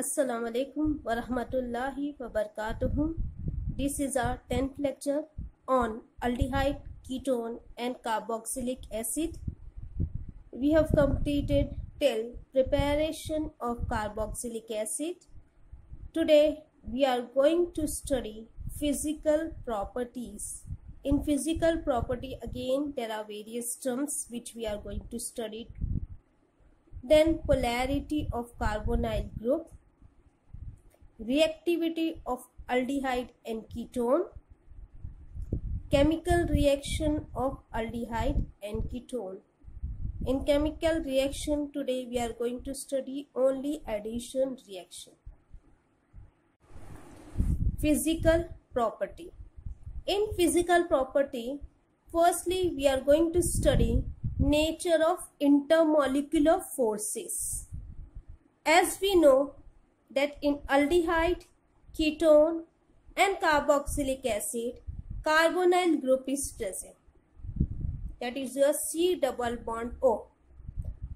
Assalamu alaikum wa rahmatullahi wa barakatuh. This is our 10th lecture on aldehyde, ketone and carboxylic acid. We have completed till preparation of carboxylic acid. Today we are going to study physical properties. In physical property again there are various terms which we are going to study. Then polarity of carbonyl group reactivity of aldehyde and ketone, chemical reaction of aldehyde and ketone. In chemical reaction today we are going to study only addition reaction. Physical property. In physical property, firstly we are going to study nature of intermolecular forces. As we know that in aldehyde, ketone and carboxylic acid, carbonyl group is present. That is your C double bond O.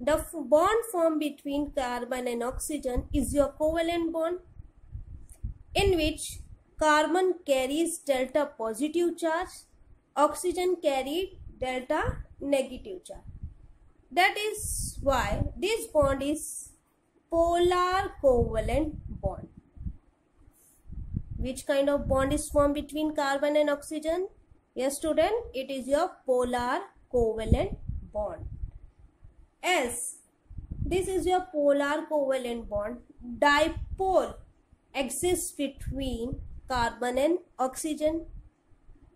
The bond formed between carbon and oxygen is your covalent bond in which carbon carries delta positive charge, oxygen carried delta negative charge. That is why this bond is polar covalent bond. Which kind of bond is formed between carbon and oxygen? Yes student, it is your polar covalent bond. S, this is your polar covalent bond, dipole exists between carbon and oxygen.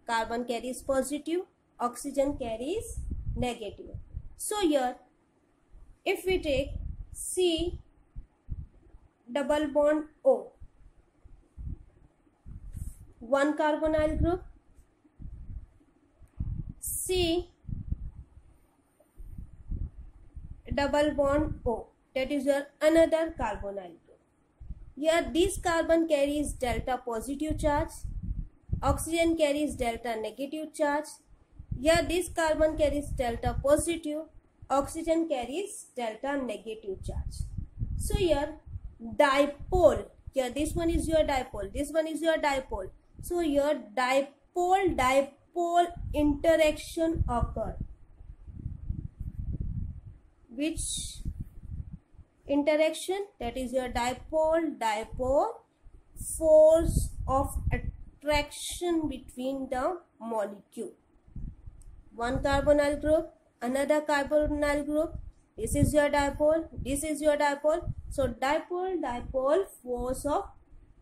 Carbon carries positive, oxygen carries negative. So here, if we take C double bond O one carbonyl group C double bond O that is your another carbonyl group here this carbon carries delta positive charge oxygen carries delta negative charge here this carbon carries delta positive oxygen carries delta negative charge so here dipole. Here this one is your dipole. This one is your dipole. So your dipole dipole interaction occur. Which interaction? That is your dipole dipole force of attraction between the molecule. One carbonyl group another carbonyl group. This is your dipole this is your dipole so dipole dipole force of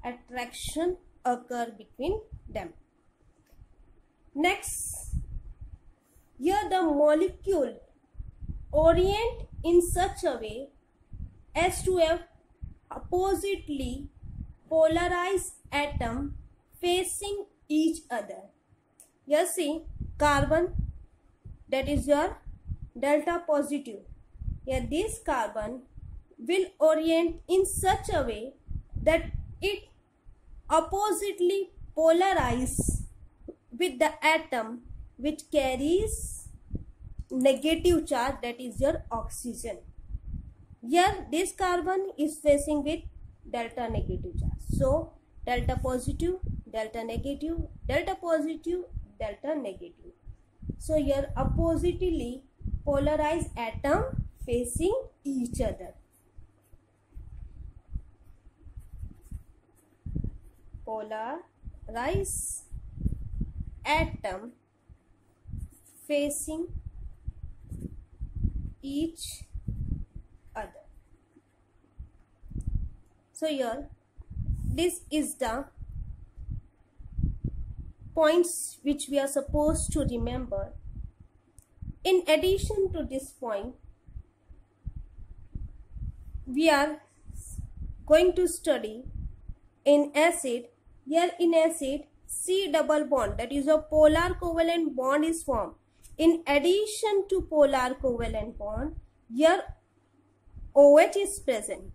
attraction occur between them. Next here the molecule orient in such a way as to have oppositely polarized atom facing each other. You see carbon that is your delta positive. Here this carbon will orient in such a way that it oppositely polarize with the atom which carries negative charge that is your oxygen. Here this carbon is facing with delta negative charge. So delta positive, delta negative, delta positive, delta negative. So here oppositely polarized atom facing each other. Polarize atom facing each other. So here this is the points which we are supposed to remember. In addition to this point, we are going to study in acid here in acid, C double bond that is a polar covalent bond is formed. In addition to polar covalent bond, here OH is present.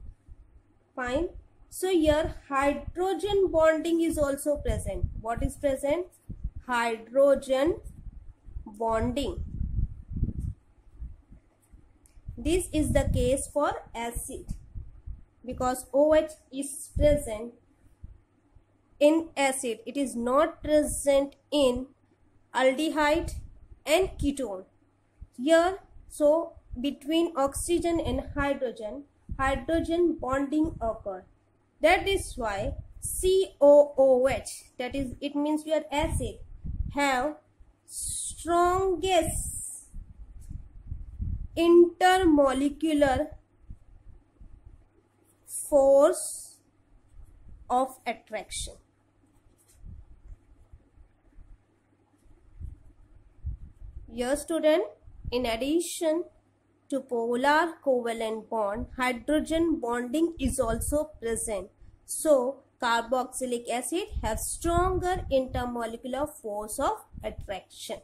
Fine. So here hydrogen bonding is also present. What is present? Hydrogen bonding. This is the case for acid. because OH is present in acid. It is not present in aldehyde and ketone. Here, so between oxygen and hydrogen, hydrogen bonding occur. That is why COOH, that is, it means your acid, have strongest intermolecular force of attraction. Your student, in addition to polar covalent bond, hydrogen bonding is also present. So, carboxylic acid has stronger intermolecular force of attraction.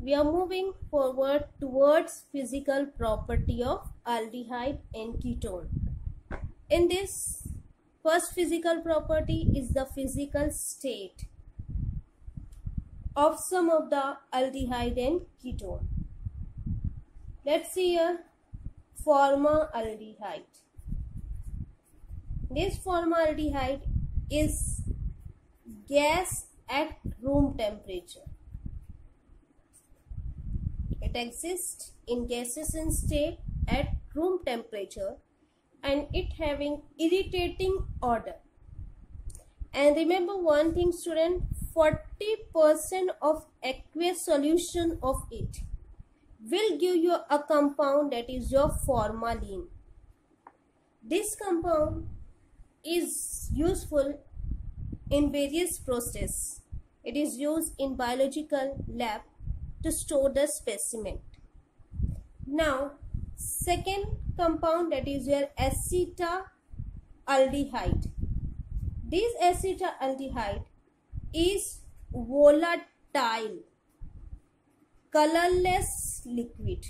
We are moving forward towards physical property of aldehyde and ketone. In this, first physical property is the physical state of some of the aldehyde and ketone. Let's see here formaldehyde. This formaldehyde is gas at room temperature. It exists in gases gaseous state at room temperature and it having irritating odor. And remember one thing student, 40% of aqueous solution of it will give you a compound that is your formalin. This compound is useful in various process. It is used in biological lab to store the specimen. Now, second compound that is your acetaldehyde. This acetaldehyde is volatile, colorless liquid.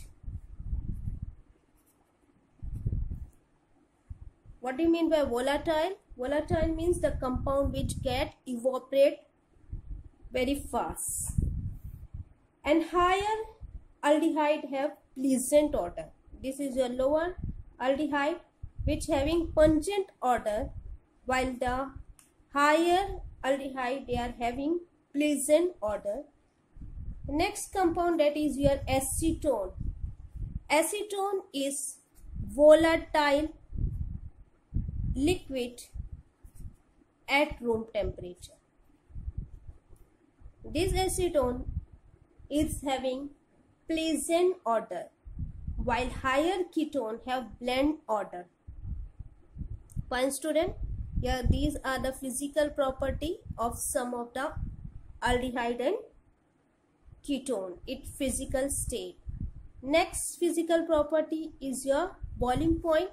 What do you mean by volatile? Volatile means the compound which get evaporate very fast. And higher aldehyde have pleasant odor. This is your lower aldehyde which having pungent odor while the higher aldehyde they are having pleasant odor. Next compound that is your acetone. Acetone is volatile liquid at room temperature. This acetone is having pleasant odor while higher ketone have bland odor. Fine student, here these are the physical property of some of the aldehyde and ketone, its physical state. Next physical property is your boiling point.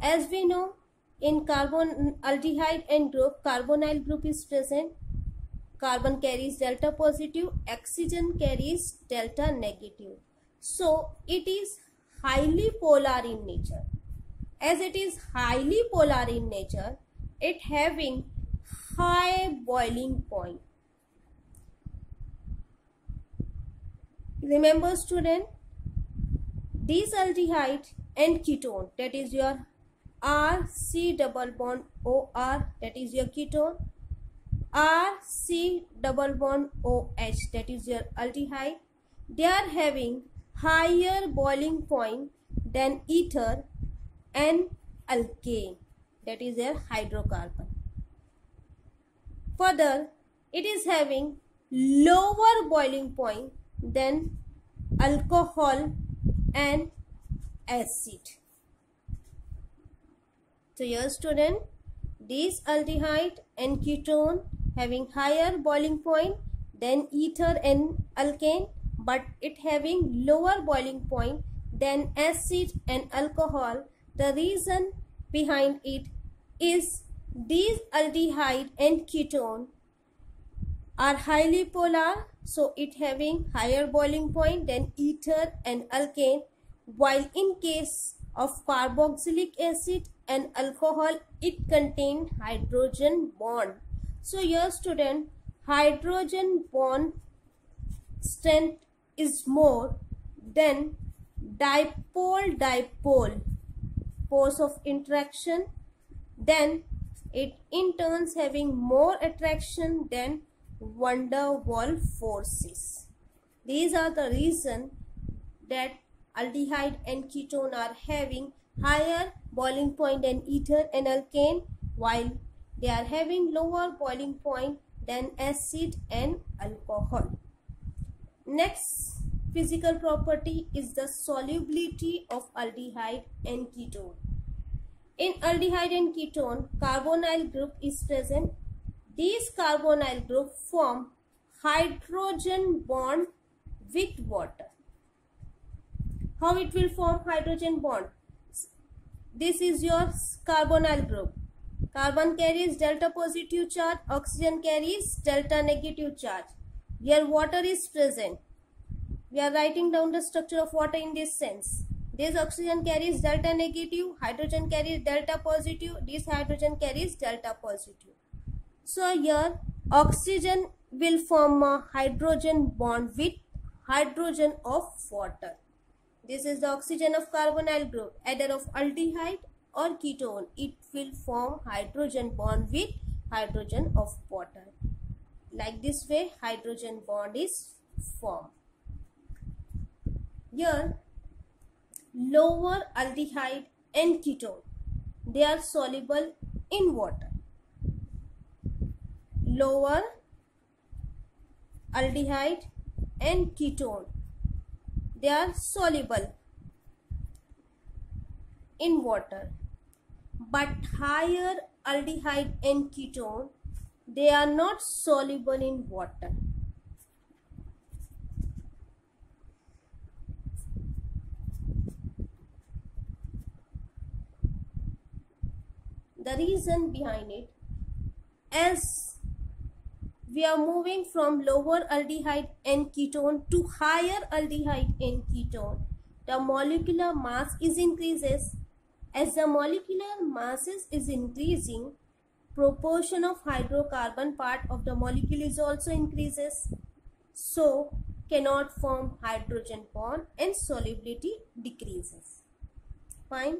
As we know, in carbon aldehyde and group, carbonyl group is present. Carbon carries delta positive, oxygen carries delta negative. So, it is highly polar in nature. As it is highly polar in nature, it having high boiling point. Remember student, these aldehyde and ketone that is your R C double bond O R that is your ketone R C double bond O H that is your aldehyde they are having higher boiling point than ether and alkane that is their hydrocarbon. Further, it is having lower boiling point than alcohol and acid. So your student, these aldehyde and ketone having higher boiling point than ether and alkane but it having lower boiling point than acid and alcohol. The reason behind it is these aldehyde and ketone are highly polar so it having higher boiling point than ether and alkane while in case of carboxylic acid and alcohol it contain hydrogen bond. So your student hydrogen bond strength is more than dipole dipole force of interaction then it in turns having more attraction than van der Waals forces. These are the reason that aldehyde and ketone are having higher boiling point than ether and alkane while they are having lower boiling point than acid and alcohol. Next physical property is the solubility of aldehyde and ketone. In aldehyde and ketone, carbonyl group is present. These carbonyl group form hydrogen bond with water. How it will form hydrogen bond? This is your carbonyl group. Carbon carries delta positive charge, oxygen carries delta negative charge. Here water is present. We are writing down the structure of water in this sense. This oxygen carries delta negative hydrogen carries delta positive this hydrogen carries delta positive so here oxygen will form a hydrogen bond with hydrogen of water this is the oxygen of carbonyl group either of aldehyde or ketone it will form hydrogen bond with hydrogen of water like this way hydrogen bond is form here lower aldehyde and ketone. They are soluble in water. Lower aldehyde and ketone. They are soluble in water. But higher aldehyde and ketone they are not soluble in water the reason behind it as we are moving from lower aldehyde and ketone to higher aldehyde and ketone. The molecular mass is increases. As the molecular masses is increasing, proportion of hydrocarbon part of the molecule is also increases. So, cannot form hydrogen bond and solubility decreases. Fine.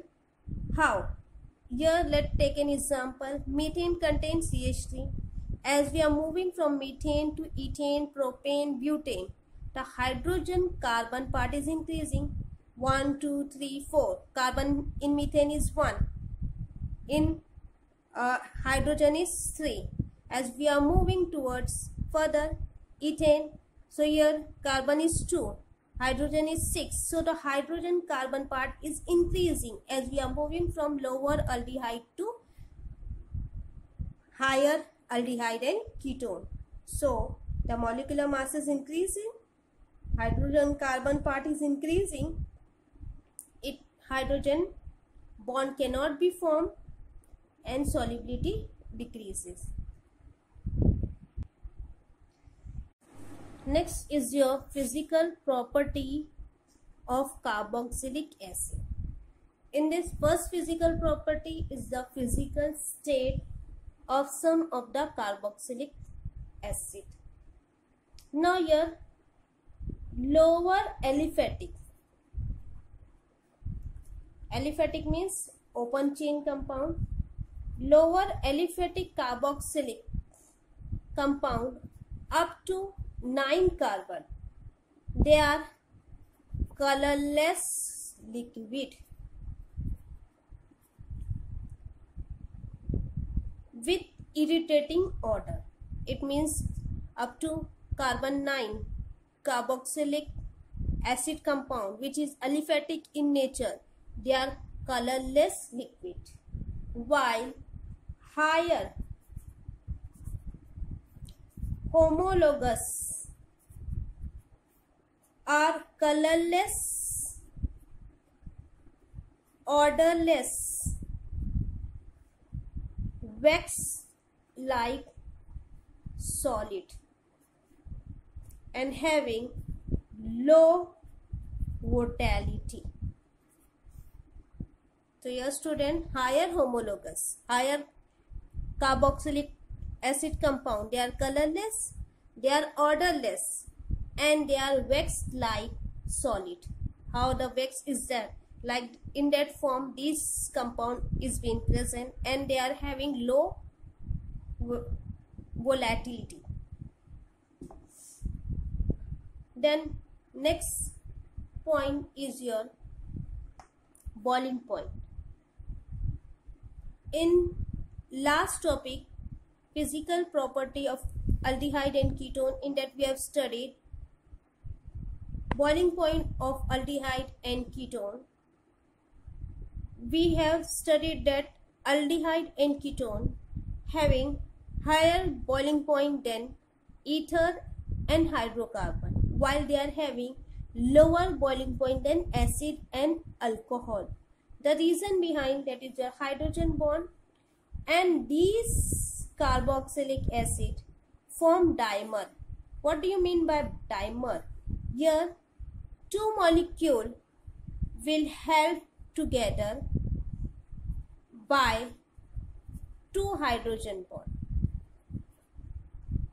How? Here, let's take an example. Methane contains CH3 as we are moving from methane to ethane, propane, butane, the hydrogen carbon part is increasing. 1, 2, 3, 4. Carbon in methane is 1. In uh, hydrogen is 3. As we are moving towards further ethane, so here carbon is 2. Hydrogen is 6. So the hydrogen carbon part is increasing as we are moving from lower aldehyde to higher aldehyde and ketone. So the molecular mass is increasing, hydrogen carbon part is increasing, it hydrogen bond cannot be formed and solubility decreases. Next is your physical property of carboxylic acid. In this first physical property is the physical state of some of the carboxylic acid. Now your lower aliphatic. Aliphatic means open chain compound. Lower aliphatic carboxylic compound up to 9 carbon. They are colorless liquid with irritating odor. It means up to carbon 9 carboxylic acid compound which is aliphatic in nature. They are colorless liquid. While higher homologous are colorless, odorless wax like solid and having low volatility. So your student higher homologous, higher carboxylic acid compound, they are colorless, they are odorless and they are wax like solid. How the wax is there? like in that form this compound is being present and they are having low volatility then next point is your boiling point in last topic physical property of aldehyde and ketone in that we have studied boiling point of aldehyde and ketone we have studied that aldehyde and ketone having higher boiling point than ether and hydrocarbon while they are having lower boiling point than acid and alcohol. The reason behind that is the hydrogen bond and these carboxylic acid form dimer. What do you mean by dimer? Here two molecule will help together by two hydrogen bond.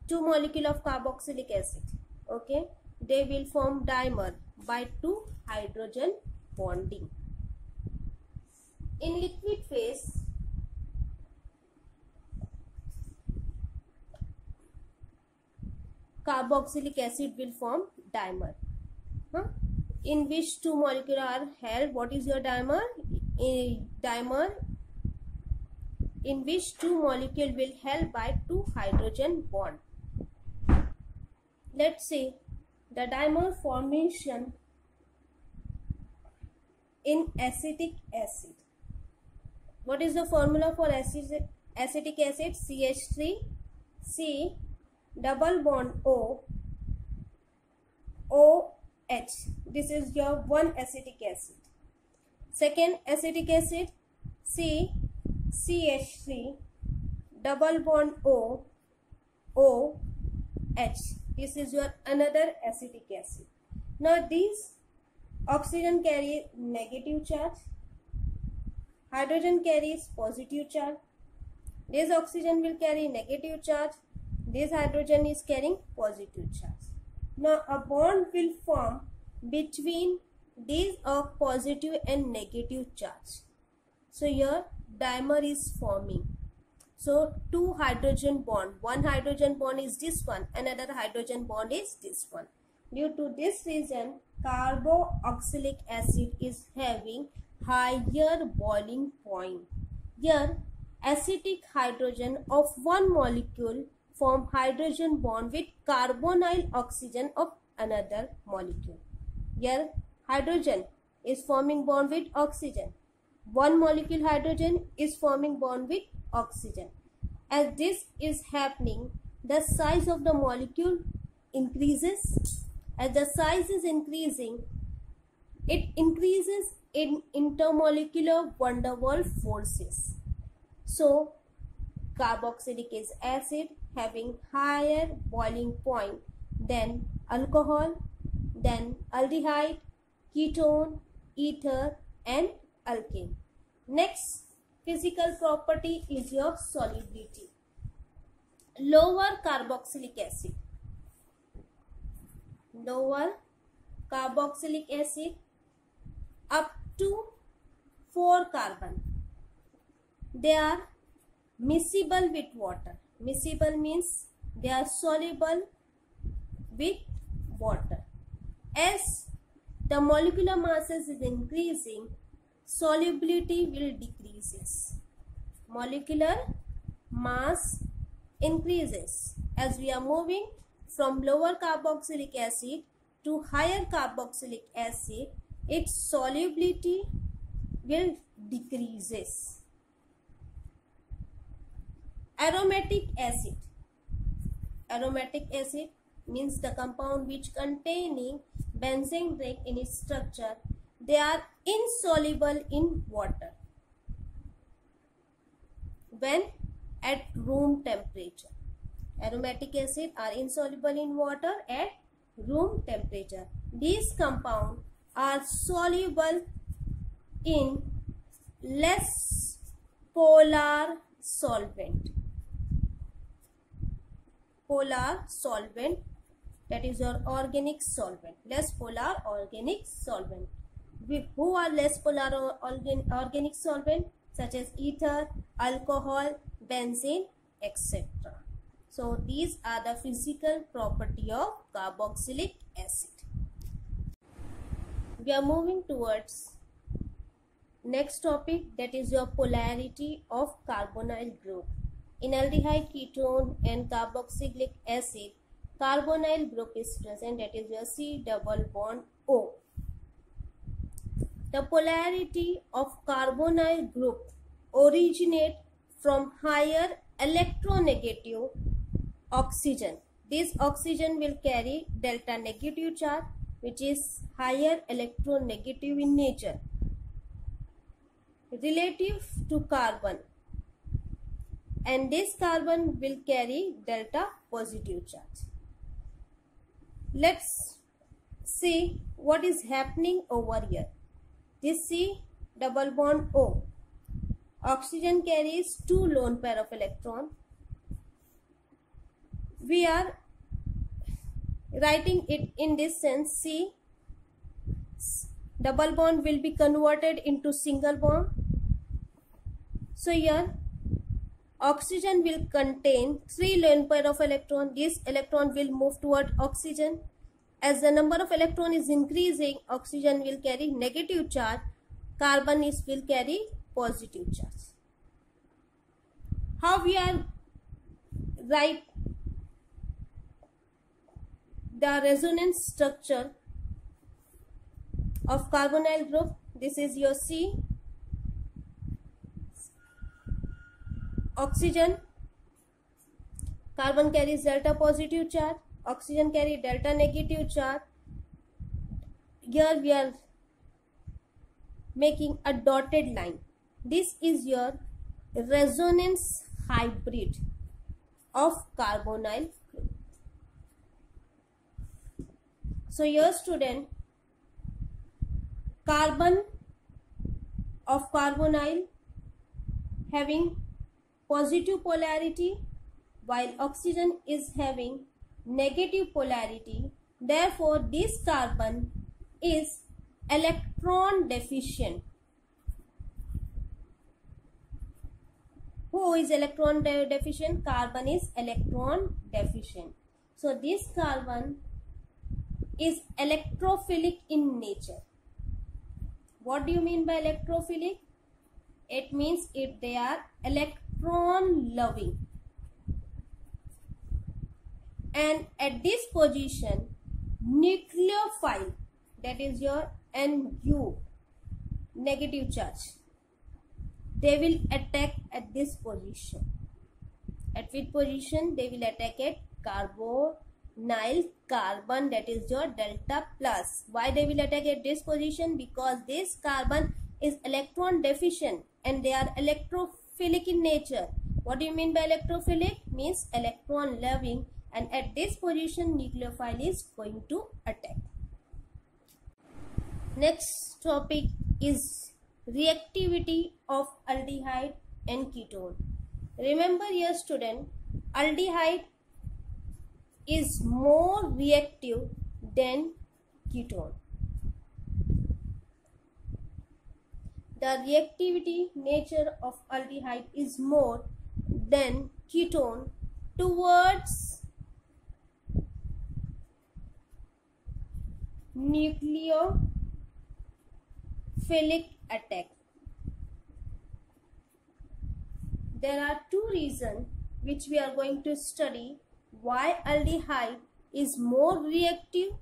Two molecule of carboxylic acid. Okay they will form dimer by two hydrogen bonding. In liquid phase, carboxylic acid will form dimer. Huh? In which two molecules are held, what is your dimer? A dimer in which two molecules will held by two hydrogen bond. Let's say the dimer formation in acetic acid. What is the formula for acetic acid? CH3 C double bond O OH. This is your one acetic acid. Second acetic acid C CH3 double bond O OH this is your another acetic acid now these oxygen carry negative charge hydrogen carries positive charge this oxygen will carry negative charge this hydrogen is carrying positive charge now a bond will form between these of positive and negative charge so here dimer is forming so two hydrogen bond, one hydrogen bond is this one, another hydrogen bond is this one. Due to this reason, carboxylic acid is having higher boiling point. Here, acidic hydrogen of one molecule form hydrogen bond with carbonyl oxygen of another molecule. Here, hydrogen is forming bond with oxygen. One molecule hydrogen is forming bond with oxygen. As this is happening, the size of the molecule increases. As the size is increasing, it increases in intermolecular van der forces. So, carboxylic acid having higher boiling point than alcohol, than aldehyde, ketone, ether and alkane. Next physical property is your solubility. Lower carboxylic acid. Lower carboxylic acid up to 4 carbon. They are miscible with water. Miscible means they are soluble with water. As the molecular masses is increasing, solubility will decreases. Molecular mass increases as we are moving from lower carboxylic acid to higher carboxylic acid its solubility will decreases. Aromatic acid. Aromatic acid means the compound which containing benzene ring in its structure they are insoluble in water when at room temperature. Aromatic acid are insoluble in water at room temperature. These compound are soluble in less polar solvent. Polar solvent that is your organic solvent. Less polar organic solvent who are less polar organic solvent such as ether, alcohol, benzene, etc. So these are the physical property of carboxylic acid. We are moving towards next topic that is your polarity of carbonyl group. In aldehyde ketone and carboxylic acid, carbonyl group is present that is your C double bond O. The polarity of carbonyl group originate from higher electronegative oxygen. This oxygen will carry delta negative charge which is higher electronegative in nature relative to carbon and this carbon will carry delta positive charge. Let's see what is happening over here. This C double bond O. Oxygen carries two lone pair of electron. We are writing it in this sense C double bond will be converted into single bond. So here oxygen will contain three lone pair of electron. This electron will move toward oxygen. As the number of electron is increasing, oxygen will carry negative charge. Carbon is will carry positive charge. How we are write the resonance structure of carbonyl group. This is your C. Oxygen carbon carries delta positive charge oxygen carry delta negative charge here we are making a dotted line this is your resonance hybrid of carbonyl so your student carbon of carbonyl having positive polarity while oxygen is having negative polarity. Therefore this carbon is electron deficient. Who is electron de deficient? Carbon is electron deficient. So this carbon is electrophilic in nature. What do you mean by electrophilic? It means if they are electron loving. And at this position, nucleophile, that is your Nu, negative charge, they will attack at this position. At which position? They will attack at carbo Nile carbon that is your delta plus. Why they will attack at this position? Because this carbon is electron deficient and they are electrophilic in nature. What do you mean by electrophilic? Means electron loving and at this position nucleophile is going to attack. Next topic is reactivity of aldehyde and ketone. Remember your student, aldehyde is more reactive than ketone. The reactivity nature of aldehyde is more than ketone towards nucleophilic attack. There are two reasons which we are going to study why aldehyde is more reactive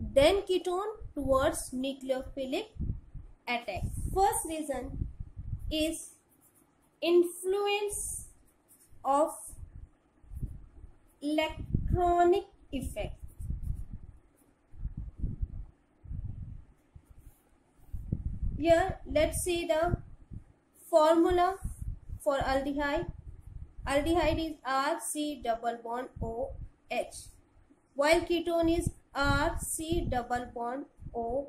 than ketone towards nucleophilic attack. First reason is influence of electronic effect. Here let's see the formula for aldehyde Aldehyde is RC double bond OH while ketone is RC double bond OR.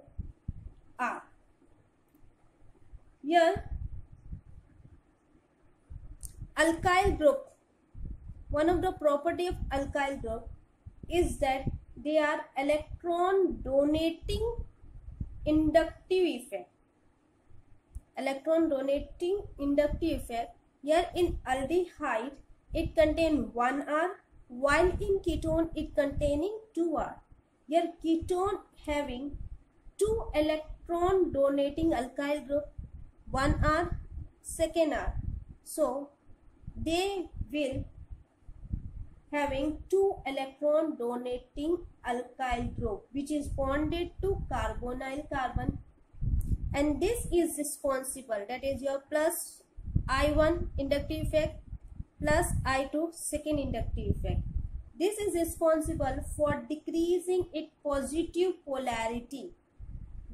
Here alkyl group one of the property of alkyl group is that they are electron donating inductive effect. Electron donating inductive effect. Here in aldehyde, it contain 1 R, while in ketone, it containing 2 R. Here ketone having 2 electron donating alkyl group, 1 R, second R. So, they will having two electron donating alkyl group which is bonded to carbonyl carbon and this is responsible that is your plus I1 inductive effect plus I2 second inductive effect. This is responsible for decreasing its positive polarity.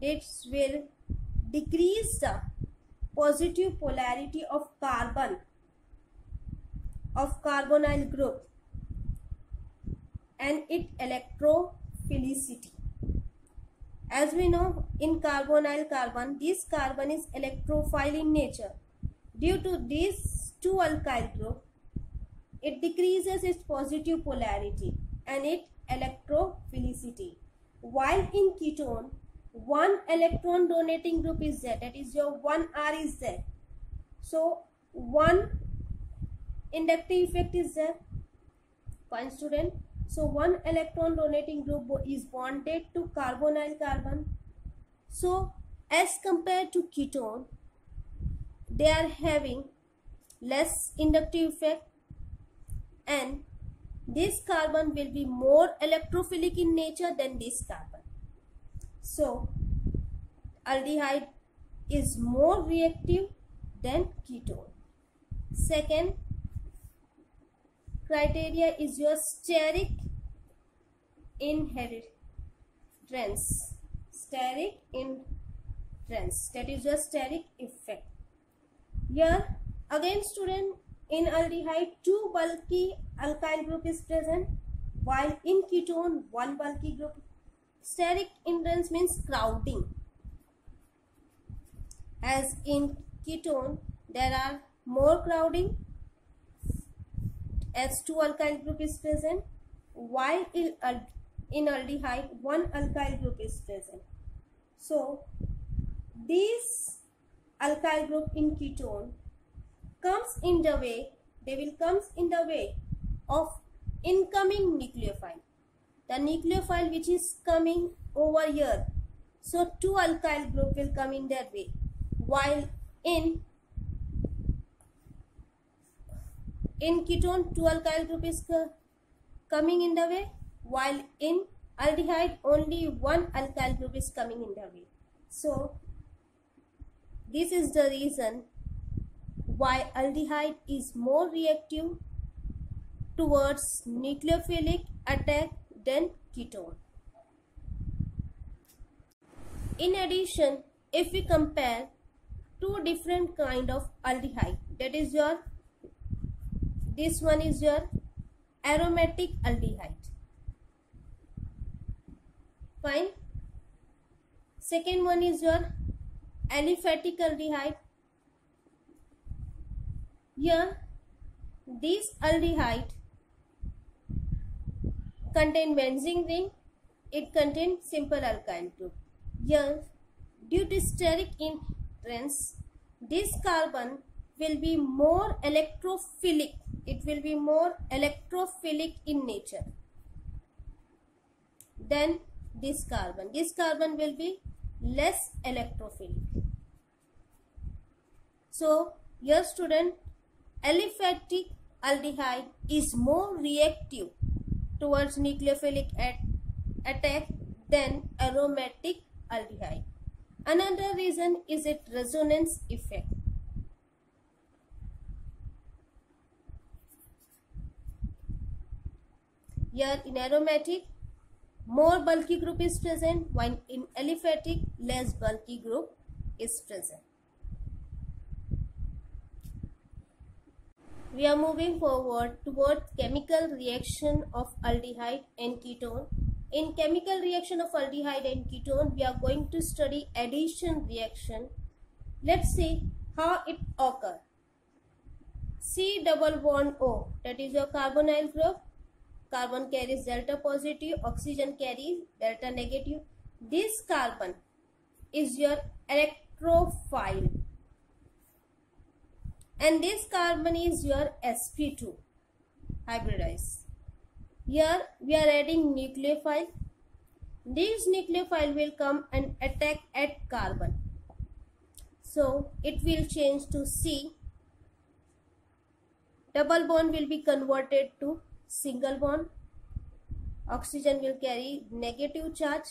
This will decrease the positive polarity of carbon of carbonyl group and its electrophilicity. As we know in carbonyl carbon, this carbon is electrophile in nature. Due to these two alkyl group, it decreases its positive polarity and its electrophilicity. While in ketone, one electron donating group is there, that is your 1R is there. So, one inductive effect is there. Fine student. So one electron donating group is bonded to carbonyl carbon. So as compared to ketone, they are having less inductive effect and this carbon will be more electrophilic in nature than this carbon. So aldehyde is more reactive than ketone. Second, criteria is your steric hindrance. Steric hindrance. That is your steric effect. Here again student in aldehyde two bulky alkyl group is present while in ketone one bulky group steric hindrance means crowding as in ketone there are more crowding. As two alkyl group is present. While in, in aldehyde one alkyl group is present. So this alkyl group in ketone comes in the way they will comes in the way of incoming nucleophile the nucleophile which is coming over here. So two alkyl group will come in their way. While in in ketone two alkyl group is coming in the way. While in aldehyde only one alkyl group is coming in the way. So this is the reason why aldehyde is more reactive towards nucleophilic attack than ketone. In addition if we compare two different kind of aldehyde that is your this one is your aromatic aldehyde. Fine. Second one is your aliphatic aldehyde. Here this aldehyde contain benzene ring it contains simple alkyl group here due to steric hindrance this carbon will be more electrophilic it will be more electrophilic in nature than this carbon. This carbon will be less electrophilic. So, your student, aliphatic aldehyde is more reactive towards nucleophilic at attack than aromatic aldehyde. Another reason is its resonance effect. Here in aromatic, more bulky group is present while in aliphatic, less bulky group is present. We are moving forward towards chemical reaction of aldehyde and ketone. In chemical reaction of aldehyde and ketone, we are going to study addition reaction. Let's see how it occur. C double bond O, that is your carbonyl group carbon carries delta positive, oxygen carries delta negative. This carbon is your electrophile and this carbon is your sp2 hybridize here we are adding nucleophile. This nucleophile will come and attack at carbon. So it will change to c. Double bond will be converted to single bond. Oxygen will carry negative charge.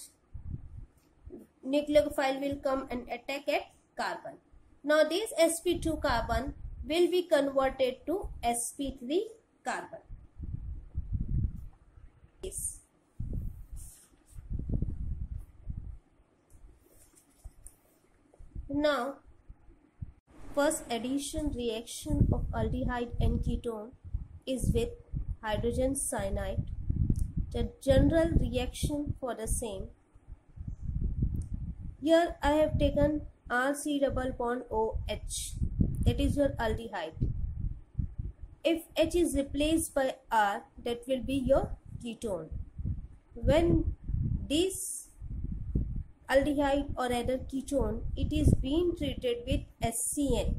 Nucleophile will come and attack at carbon. Now this sp2 carbon will be converted to sp3 carbon. Now first addition reaction of aldehyde and ketone is with hydrogen cyanide. The general reaction for the same. Here I have taken RC double bond OH that is your aldehyde. If H is replaced by R that will be your ketone. When this aldehyde or rather ketone it is being treated with HCN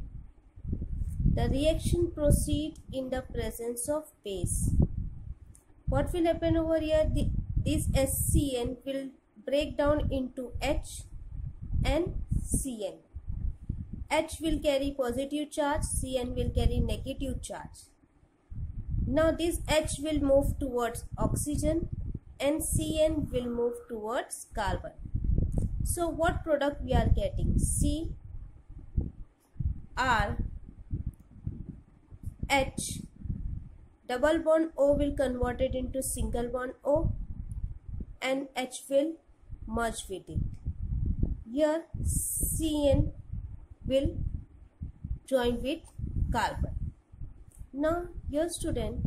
the reaction proceed in the presence of base. What will happen over here? The, this HCN will break down into H and Cn H will carry positive charge Cn will carry negative charge. Now this H will move towards oxygen and Cn will move towards carbon. So what product we are getting? C R H. Double bond O will convert it into single bond O and H will merge with it. Here CN will join with carbon. Now your student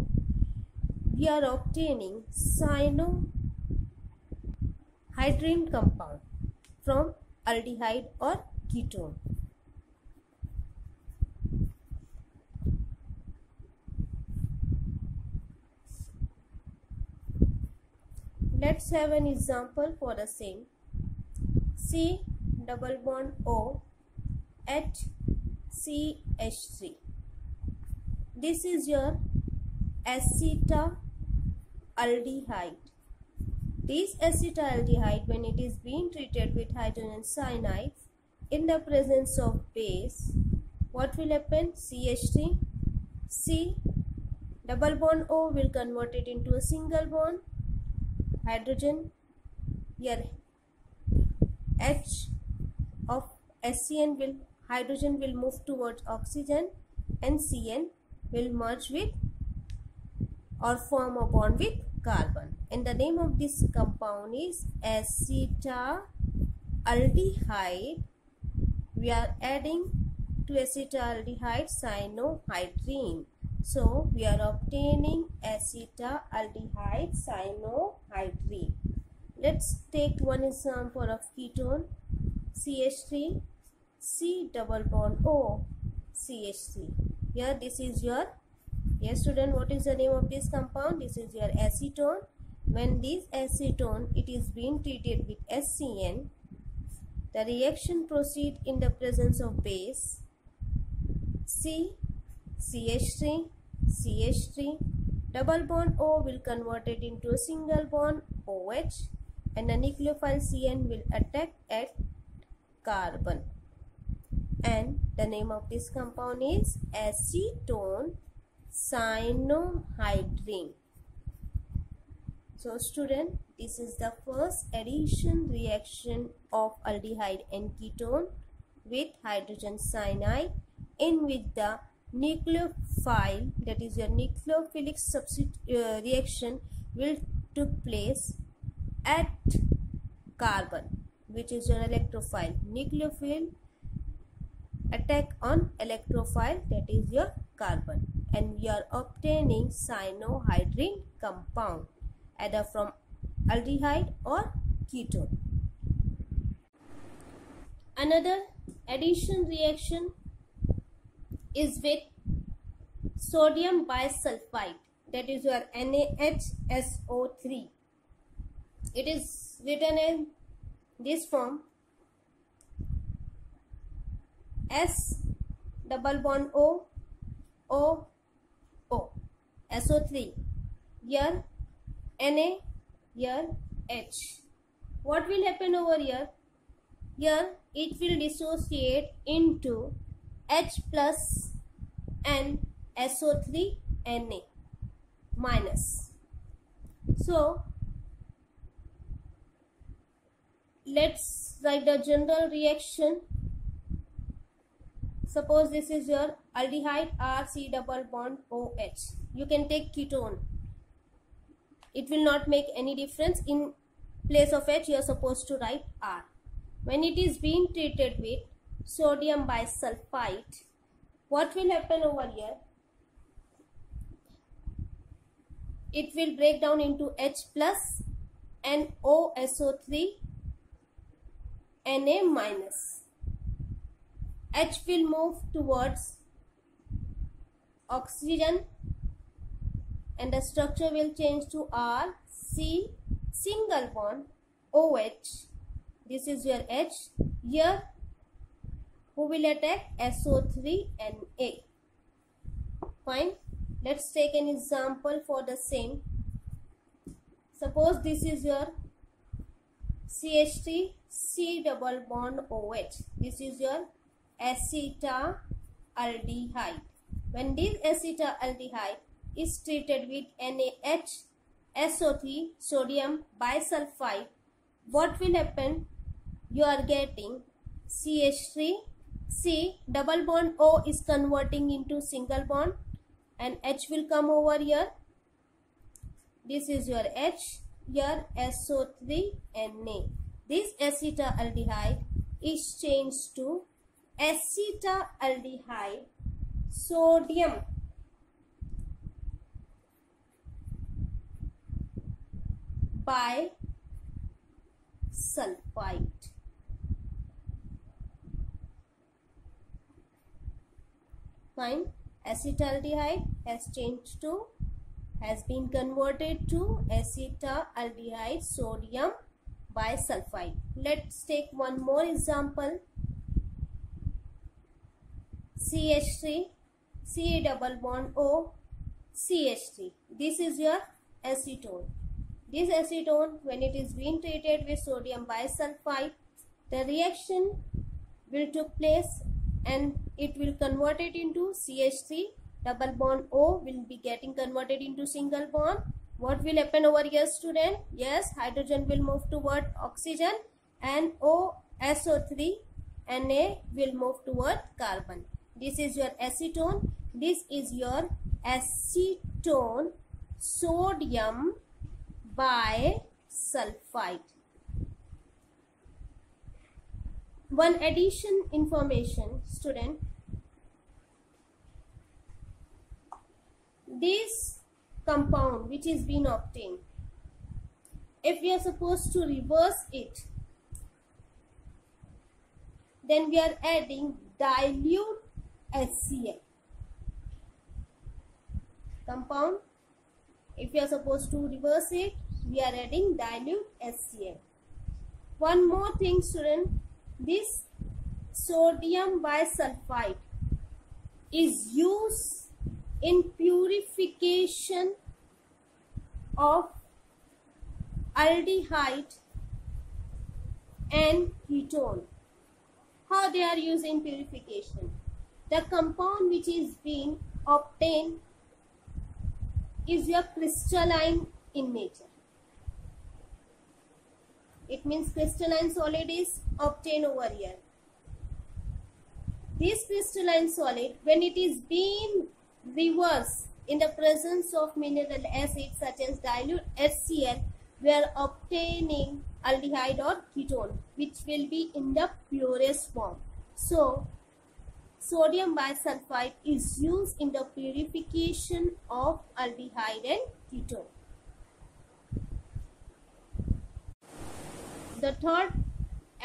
we are obtaining cyanohydrin compound from aldehyde or ketone. Let's have an example for the same. C double bond O at CH3. This is your acetaldehyde. This acetaldehyde when it is being treated with hydrogen cyanide in the presence of base what will happen CH3 C double bond O will convert it into a single bond hydrogen here H of HCN will hydrogen will move towards oxygen and CN will merge with or form a bond with carbon. And the name of this compound is acetaldehyde we are adding to acetaldehyde cyanohydrin. So we are obtaining acetaldehyde cyanohydrin. Let's take one example of ketone CH3 C double bond O CH3. Here this is your yes student what is the name of this compound? This is your acetone. When this acetone it is being treated with HCN the reaction proceed in the presence of base C CH3, CH3, double bond O will convert it into a single bond OH and the nucleophile CN will attack at carbon and the name of this compound is acetone cyanohydrin. So student, this is the first addition reaction of aldehyde and ketone with hydrogen cyanide in which the nucleophile that is your nucleophilic uh, reaction will took place at carbon which is your electrophile nucleophile attack on electrophile that is your carbon and we are obtaining cyanohydrin compound either from aldehyde or ketone. Another addition reaction is with sodium bisulfite that is your NaHSO3 it is written in this form S double bond O O O. SO3 here Na here H. What will happen over here? Here it will dissociate into H plus and SO3 Na minus. So let's write the general reaction suppose this is your aldehyde RC double bond OH you can take ketone. It will not make any difference in place of H you are supposed to write R. When it is being treated with sodium bisulfite what will happen over here? It will break down into H plus and OSO3 Na minus. H will move towards oxygen and the structure will change to R, C, single bond, OH. This is your H. Here, who will attack? SO3 and A Fine. Let's take an example for the same. Suppose this is your CH3 C double bond OH. This is your acetaldehyde. When this acetaldehyde is treated with NaH SO3 sodium bisulfite, what will happen? You are getting CH3 C double bond O is converting into single bond and H will come over here. This is your H, your SO3 Na. This acetaldehyde is changed to acetaldehyde sodium by sulfite. Fine acetaldehyde has changed to has been converted to acetaldehyde sodium bisulfite. Let's take one more example. CH3 C double bond O CH3. This is your acetone. This acetone when it is being treated with sodium bisulfite the reaction will take place and it will convert it into CH3 double bond O will be getting converted into single bond what will happen over here student yes hydrogen will move toward oxygen and O SO3 Na will move toward carbon this is your acetone. This is your acetone sodium bisulfite one addition information student. This compound which is being obtained if we are supposed to reverse it then we are adding dilute HCl compound if you are supposed to reverse it we are adding dilute HCl one more thing student this sodium bisulfite is used in purification of aldehyde and ketone. How they are used in purification? The compound which is being obtained is your crystalline in nature. It means crystalline solid is obtained over here. This crystalline solid, when it is being reversed in the presence of mineral acids such as dilute HCl, we are obtaining aldehyde or ketone, which will be in the purest form. So, sodium bisulfite is used in the purification of aldehyde and ketone. The third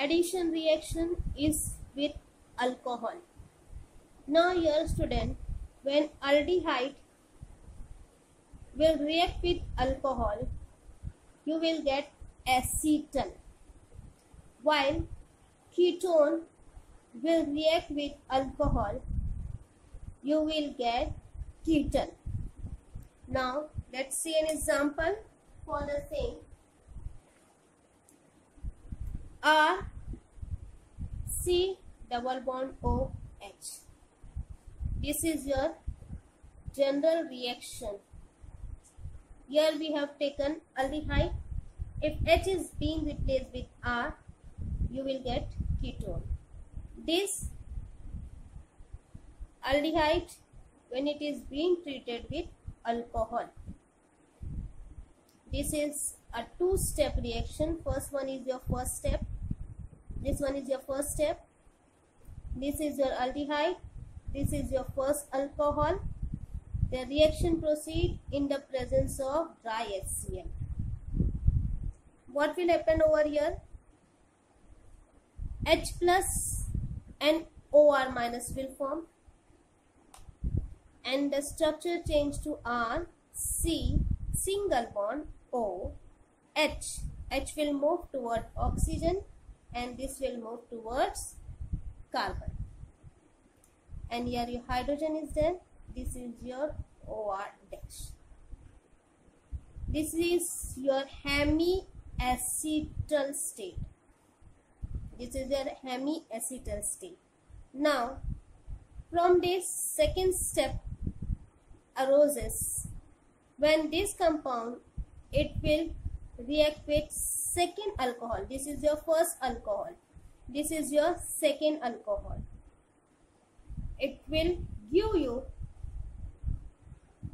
addition reaction is with alcohol. Now here student, when aldehyde will react with alcohol, you will get acetal. While ketone will react with alcohol, you will get ketal. Now let's see an example for the same. R C double bond O H. This is your general reaction. Here we have taken aldehyde. If H is being replaced with R, you will get ketone. This aldehyde when it is being treated with alcohol. This is a two step reaction. First one is your first step. This one is your first step. This is your aldehyde. This is your first alcohol. The reaction proceed in the presence of dry HCl. What will happen over here? H plus and OR minus will form. And the structure change to R C single bond O H. H will move toward oxygen and this will move towards carbon. And here your hydrogen is there. This is your OR dash. This is your hemiacetal state this is your hemiacetal state now from this second step arises when this compound it will react with second alcohol. This is your first alcohol. This is your second alcohol. It will give you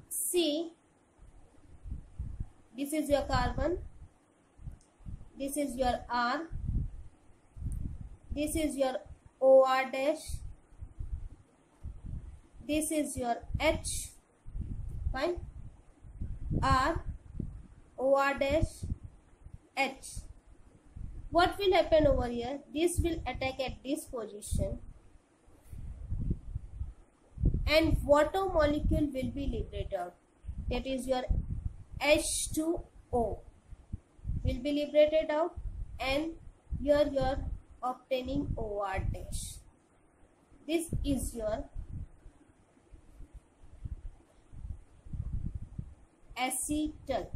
C. This is your carbon. This is your R this is your OR dash. This is your H. Fine. R. OR dash. H. What will happen over here? This will attack at this position. And water molecule will be liberated. That is your H2O will be liberated out. And here you are obtaining OR dash. This is your acetal.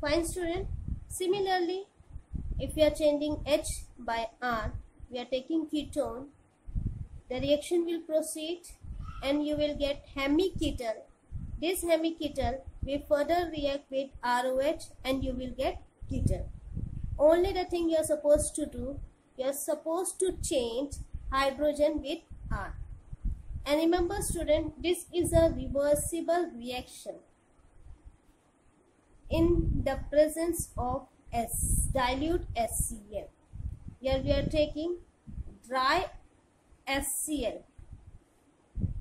Fine student similarly if we are changing H by R we are taking ketone. The reaction will proceed and you will get hemiketal this hemiketal will further react with ROH and you will get ketal only the thing you are supposed to do you are supposed to change hydrogen with R. And remember student, this is a reversible reaction in the presence of S, dilute HCl. Here we are taking dry HCl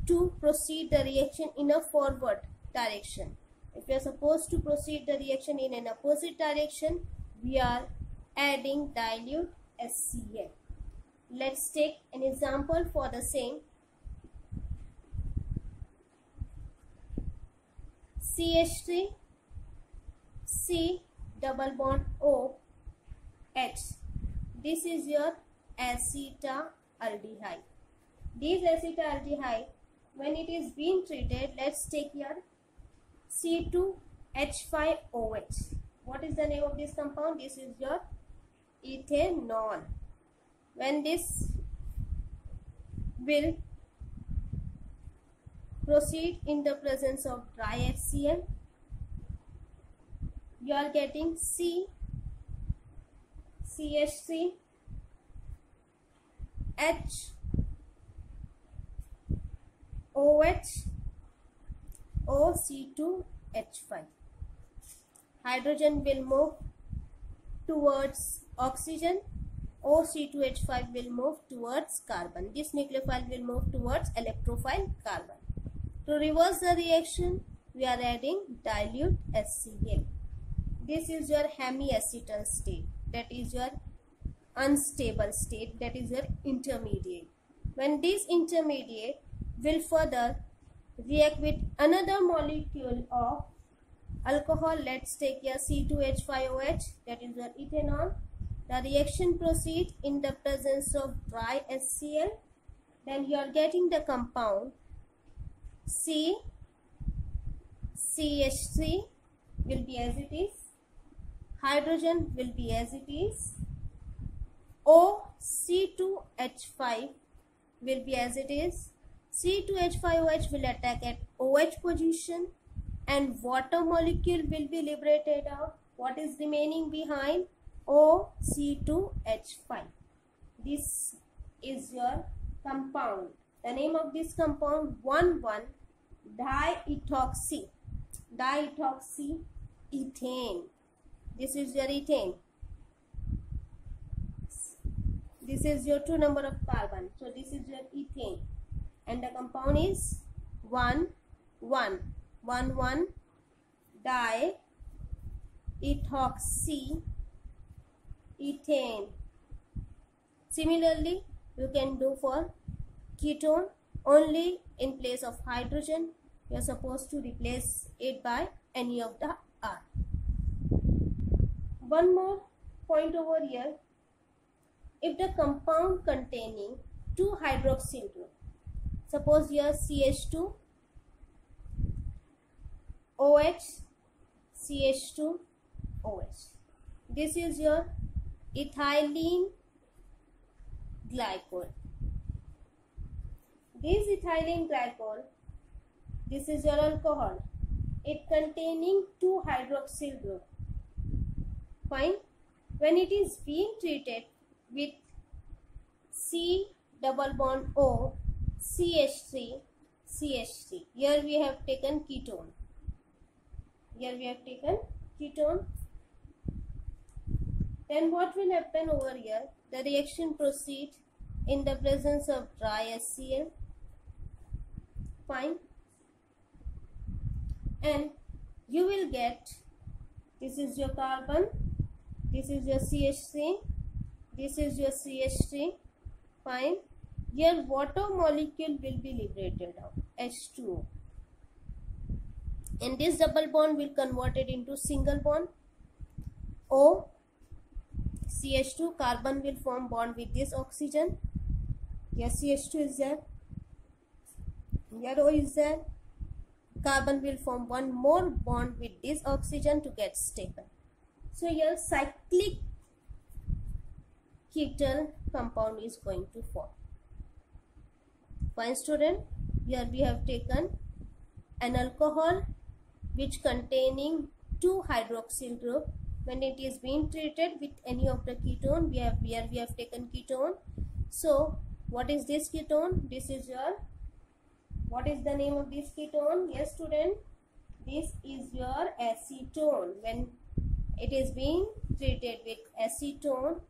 to proceed the reaction in a forward direction. If we are supposed to proceed the reaction in an opposite direction, we are adding dilute HCl. Let's take an example for the same. CH3 C double bond O H. This is your acetaldehyde. This acetaldehyde, when it is being treated, let's take here C2H5OH. What is the name of this compound? This is your ethanol when this will proceed in the presence of dry HCl you are getting C CH3 H OH OC2H5 hydrogen will move towards oxygen OC2H5 will move towards carbon. This nucleophile will move towards electrophile carbon. To reverse the reaction, we are adding dilute HCl. This is your hemiacetal state. That is your unstable state. That is your intermediate. When this intermediate will further react with another molecule of alcohol. Let's take here C2H5OH that is your ethanol. The reaction proceeds in the presence of dry HCl then you are getting the compound C CH3 will be as it is. Hydrogen will be as it is. O C2H5 will be as it is C2H5OH will attack at OH position and water molecule will be liberated out. What is remaining behind? OC2H5. This is your compound. The name of this compound 1,1-diethoxy. Diethoxy ethane. This is your ethane. This is your two number of carbon. So this is your ethane. And the compound is 1, 1. 1 1 di ethoxy ethane similarly you can do for ketone only in place of hydrogen you are supposed to replace it by any of the R. One more point over here. If the compound containing two hydroxyl group, suppose here CH2 OH CH2 OH. This is your ethylene glycol. This ethylene glycol, this is your alcohol. It containing two hydroxyl group. Fine. When it is being treated with C double bond O CH3 CH3. Here we have taken ketone. Here we have taken ketone. Then what will happen over here? The reaction proceed in the presence of dry HCl fine. And you will get this is your carbon this is your CH3 this is your CH3 fine your water molecule will be liberated out H2O and this double bond will convert it into single bond. O CH2 carbon will form bond with this oxygen. Here CH2 is there. Here O is there. Carbon will form one more bond with this oxygen to get stable. So here cyclic ketal compound is going to form fine student. Here we have taken an alcohol which containing two hydroxyl group. When it is being treated with any of the ketone we have here we have taken ketone. So what is this ketone? This is your what is the name of this ketone? Yes student. This is your acetone. When it is being treated with acetone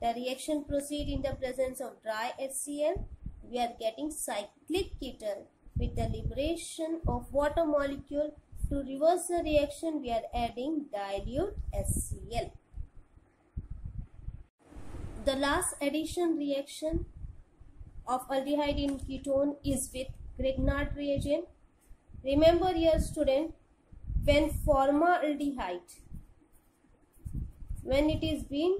the reaction proceed in the presence of dry HCl we are getting cyclic ketal. with the liberation of water molecule to reverse the reaction, we are adding dilute HCl. The last addition reaction of aldehyde in ketone is with Grignard reagent. Remember here student, when formaldehyde, when it is being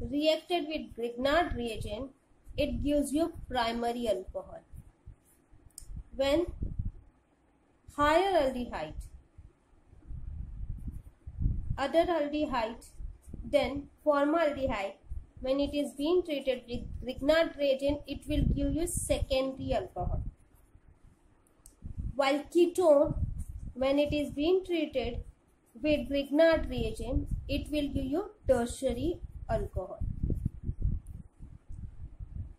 reacted with Grignard reagent, it gives you primary alcohol. When higher aldehyde other aldehyde then formaldehyde when it is being treated with Grignard reagent it will give you secondary alcohol while ketone when it is being treated with Grignard reagent it will give you tertiary alcohol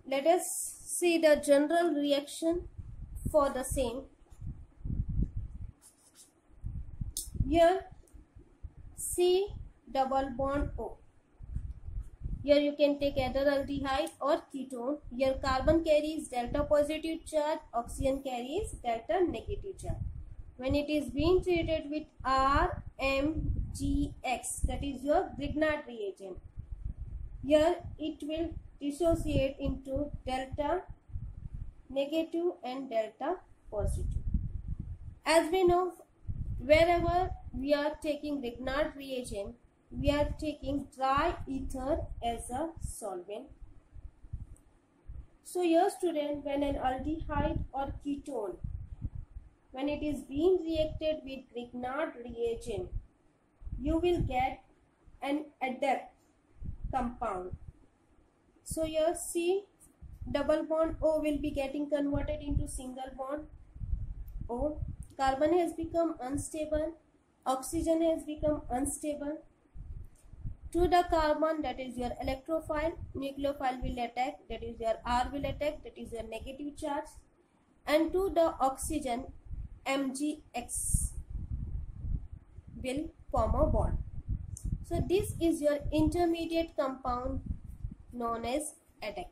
let us see the general reaction for the same here C double bond O. Here you can take either aldehyde or ketone. Here carbon carries delta positive charge, oxygen carries delta negative charge. When it is being treated with RMGX, that is your Grignard reagent, here it will dissociate into delta negative and delta positive. As we know, wherever we are taking Grignard reagent, we are taking dry ether as a solvent. So here student, when an aldehyde or ketone, when it is being reacted with Grignard reagent, you will get an adduct compound. So here C double bond O will be getting converted into single bond O. Carbon has become unstable. Oxygen has become unstable. To the carbon that is your electrophile, nucleophile will attack that is your R will attack that is your negative charge and to the oxygen MgX will form a bond. So this is your intermediate compound known as adduct.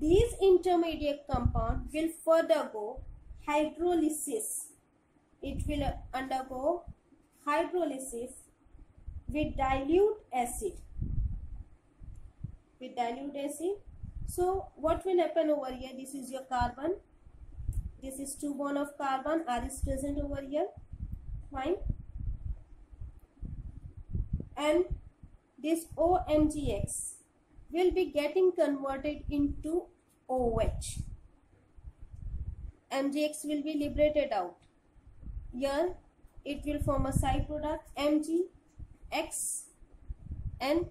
These intermediate compound will further go hydrolysis. It will undergo hydrolysis with dilute acid. With dilute acid. So what will happen over here? This is your carbon. This is two bond of carbon. R is present over here. Fine. And this OMGX will be getting converted into OH. MgX will be liberated out. Here it will form a side product MgX and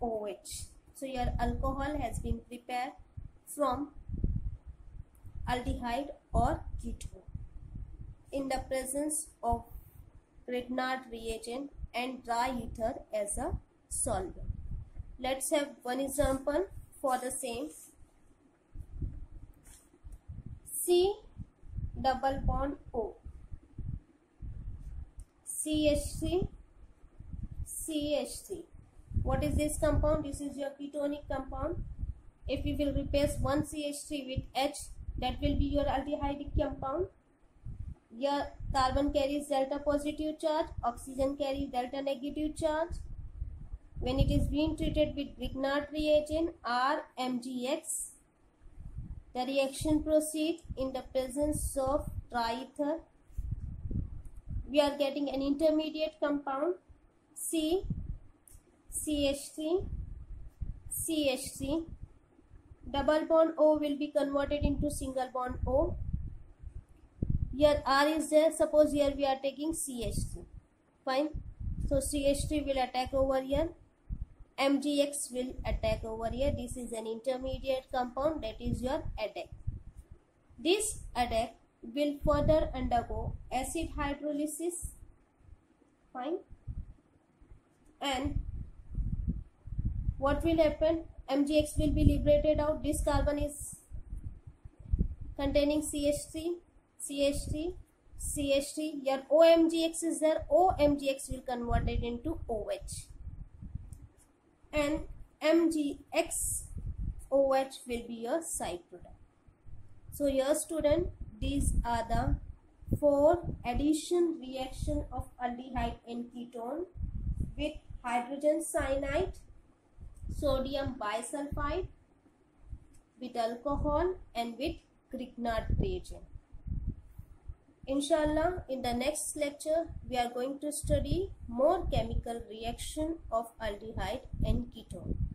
OH. So your alcohol has been prepared from aldehyde or ketone in the presence of Grignard reagent and dry ether as a solvent. Let's have one example for the same. C double bond O. CH3 CH3 what is this compound? This is your ketonic compound. If we will replace one CH3 with H that will be your aldehydic compound. Your carbon carries delta positive charge oxygen carries delta negative charge when it is being treated with Grignard reagent RMGX, the reaction proceeds in the presence of dry ether. We are getting an intermediate compound C, CH3, CH3. Double bond O will be converted into single bond O. Here R is there. Suppose here we are taking CH3. Fine. So CH3 will attack over here MgX will adduct over here. This is an intermediate compound that is your adduct This attack will further undergo acid hydrolysis. Fine. And what will happen? MgX will be liberated out. This carbon is containing CH3, CH3, CH3. Your OMGX is there. OMGX will convert it into OH and MgX OH will be your side product. So your student, these are the four addition reaction of aldehyde and ketone with hydrogen cyanide, sodium bisulfite, with alcohol and with Grignard reagent. Inshallah, in the next lecture, we are going to study more chemical reaction of aldehyde and ketone.